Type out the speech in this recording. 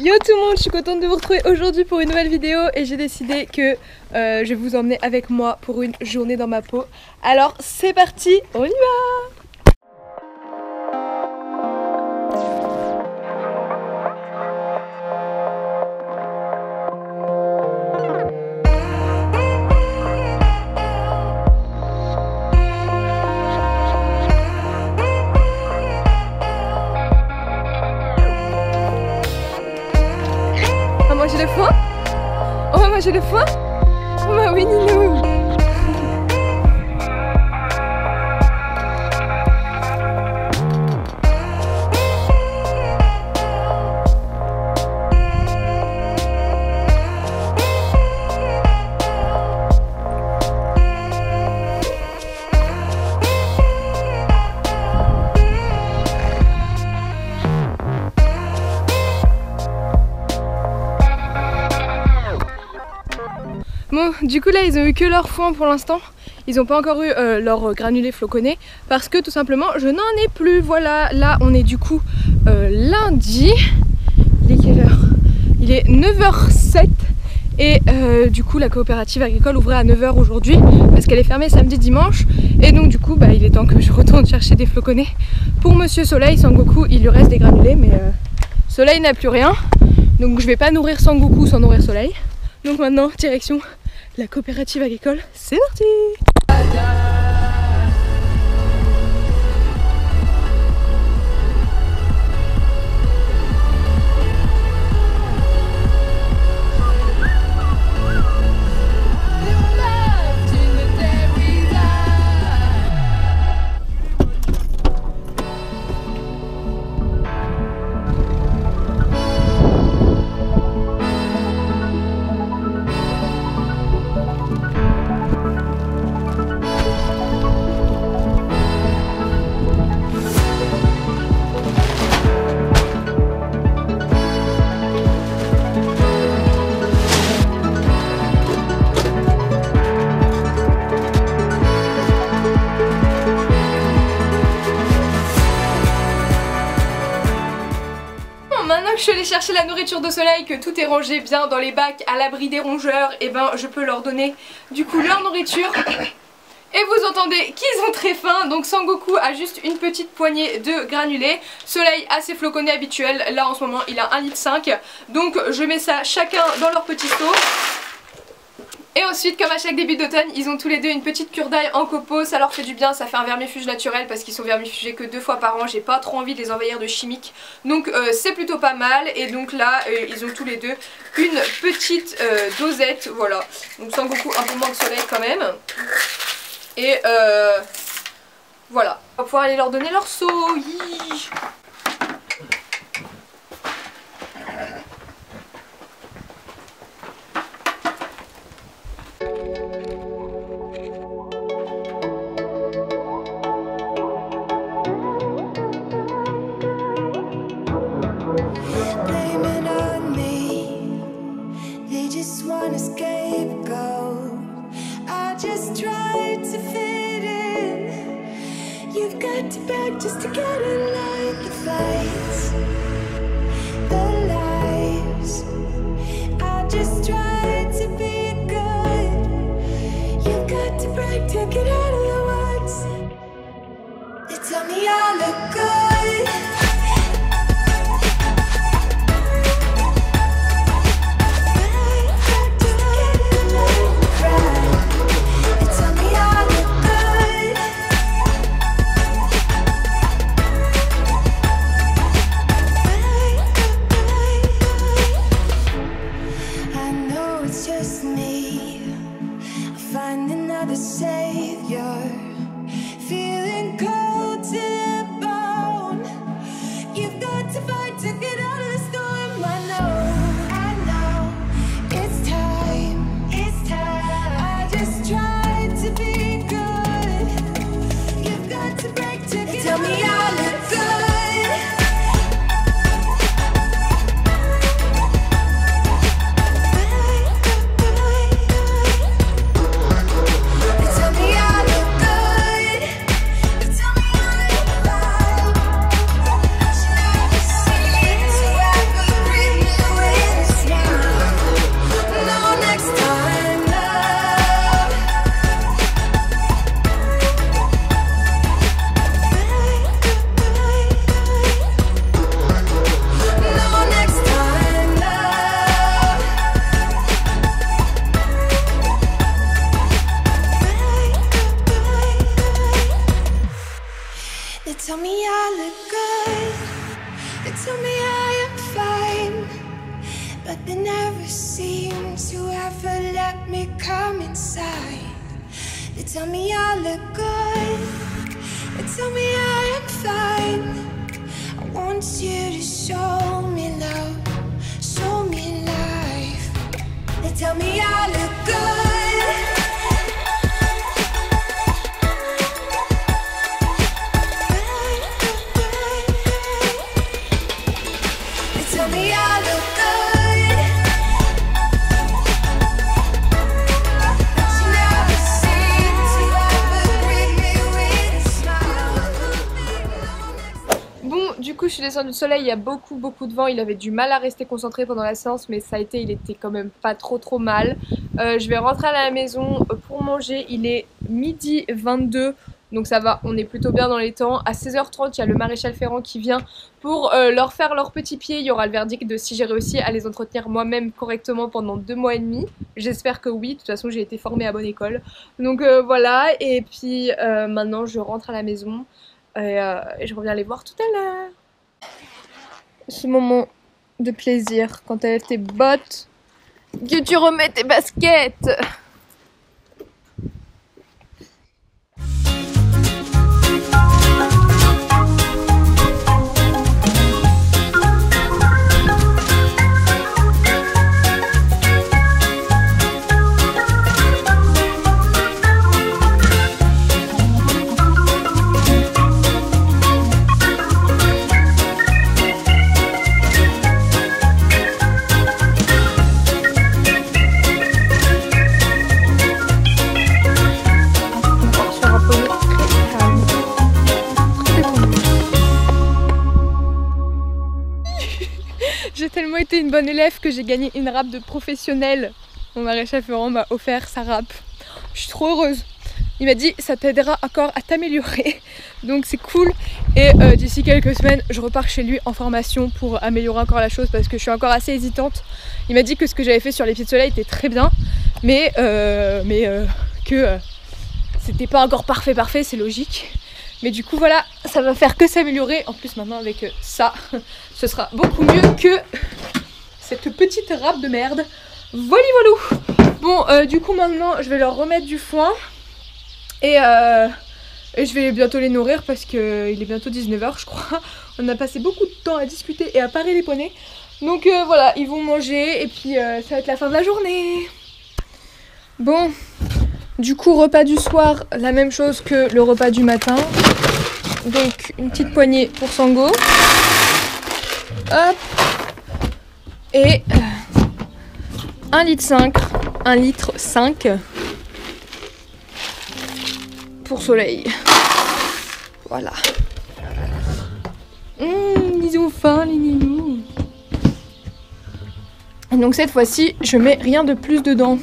Yo tout le monde, je suis contente de vous retrouver aujourd'hui pour une nouvelle vidéo et j'ai décidé que euh, je vais vous emmener avec moi pour une journée dans ma peau. Alors c'est parti, on y va Manger le foin bah oui Ninou du coup là ils ont eu que leur foin pour l'instant. Ils n'ont pas encore eu euh, leur granulé floconné parce que tout simplement je n'en ai plus. Voilà, là on est du coup euh, lundi. Il est quelle heure? Il est 9h07 et euh, du coup la coopérative agricole ouvrait à 9h aujourd'hui parce qu'elle est fermée samedi dimanche et donc du coup bah, il est temps que je retourne chercher des floconnés pour Monsieur Soleil. Sangoku il lui reste des granulés mais Soleil n'a plus rien donc je vais pas nourrir Sangoku sans nourrir Soleil. Donc maintenant, direction la coopérative agricole, c'est parti je suis allée chercher la nourriture de soleil, que tout est rangé bien dans les bacs à l'abri des rongeurs, et ben je peux leur donner du coup leur nourriture. Et vous entendez qu'ils ont très faim, donc Sangoku a juste une petite poignée de granulés. Soleil a ses floconnés habituels, là en ce moment il a 1,5 litre. Donc je mets ça chacun dans leur petit seau. Et ensuite, comme à chaque début d'automne, ils ont tous les deux une petite cure d'ail en copeaux, ça leur fait du bien, ça fait un vermifuge naturel parce qu'ils sont vermifugés que deux fois par an, j'ai pas trop envie de les envahir de chimiques, donc euh, c'est plutôt pas mal, et donc là, euh, ils ont tous les deux une petite euh, dosette, voilà, donc sans beaucoup, un peu moins de soleil quand même, et voilà, on va pouvoir aller leur donner leur seau, just try to get in line the fights tell me I look good. They tell me I am fine. But they never seem to ever let me come inside. They tell me I look good. They tell me I am fine. I want you to show me love, show me life. They tell me I look du soleil, il y a beaucoup, beaucoup de vent. Il avait du mal à rester concentré pendant la séance, mais ça a été, il était quand même pas trop, trop mal. Euh, je vais rentrer à la maison pour manger. Il est midi 22, donc ça va, on est plutôt bien dans les temps. À 16h30, il y a le maréchal Ferrand qui vient pour euh, leur faire leur petit pied. Il y aura le verdict de si j'ai réussi à les entretenir moi-même correctement pendant deux mois et demi. J'espère que oui, de toute façon, j'ai été formée à bonne école. Donc euh, voilà, et puis maintenant, je rentre à la maison. Et je reviens les voir tout à l'heure. Ce moment de plaisir quand tu lèves tes bottes, que tu remets tes baskets. Tellement été une bonne élève que j'ai gagné une râpe de professionnel. Mon maréchal Ferrand m'a offert sa râpe. Je suis trop heureuse. Il m'a dit ça t'aidera encore à t'améliorer. Donc c'est cool. Et euh, d'ici quelques semaines, je repars chez lui en formation pour améliorer encore la chose parce que je suis encore assez hésitante. Il m'a dit que ce que j'avais fait sur les pieds de soleil était très bien, mais, euh, mais euh, que c'était pas encore parfait, parfait, c'est logique. Mais du coup, voilà, ça va faire que s'améliorer. En plus, maintenant, avec euh, ça, ce sera beaucoup mieux que cette petite râpe de merde. Voilà, Bon, euh, du coup, maintenant, je vais leur remettre du foin. Et, euh, je vais bientôt les nourrir parce qu'il est bientôt 19h, je crois. On a passé beaucoup de temps à discuter et à parer les poneys. Donc voilà, ils vont manger et puis ça va être la fin de la journée. Bon, du coup, repas du soir, la même chose que le repas du matin. Donc, une petite poignée pour Sango. Hop. Et euh, 1 litre 5. 1 litre 5 pour Soleil. Voilà. Mmh, ils ont faim, les ninous. Et donc cette fois-ci, je mets rien de plus dedans.